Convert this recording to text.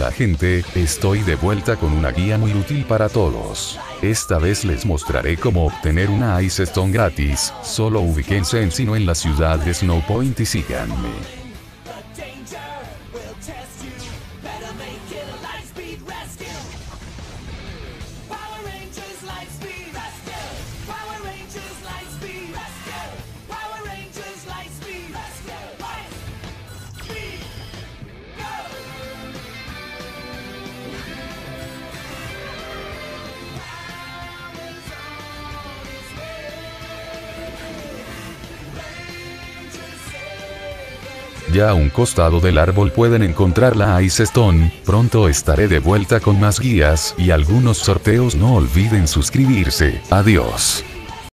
Hola gente, estoy de vuelta con una guía muy útil para todos. Esta vez les mostraré cómo obtener una Ice Stone gratis, solo ubíquense en Sino en la ciudad de Snowpoint y síganme. Ya a un costado del árbol pueden encontrar la Ice Stone, pronto estaré de vuelta con más guías y algunos sorteos. No olviden suscribirse, adiós.